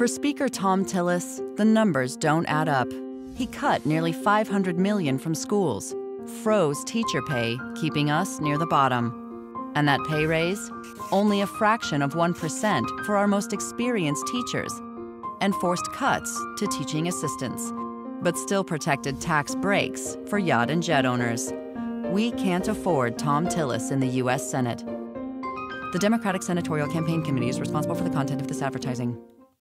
For Speaker Thom Tillis, the numbers don't add up. He cut nearly 500 million from schools, froze teacher pay, keeping us near the bottom. And that pay raise? Only a fraction of 1% for our most experienced teachers, and forced cuts to teaching assistants, but still protected tax breaks for yacht and jet owners. We can't afford Thom Tillis in the U.S. Senate. The Democratic Senatorial Campaign Committee is responsible for the content of this advertising.